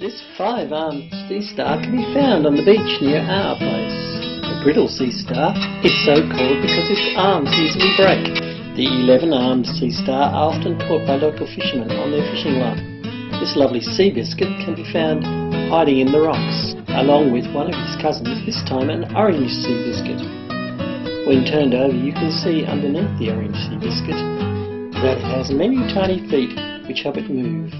This five-armed sea star can be found on the beach near our place. The brittle sea star is so called because its arms easily break. The 11-armed sea star are often caught by local fishermen on their fishing line. This lovely sea biscuit can be found hiding in the rocks, along with one of his cousins, this time an orange sea biscuit. When turned over you can see underneath the orange sea biscuit that it has many tiny feet which help it move.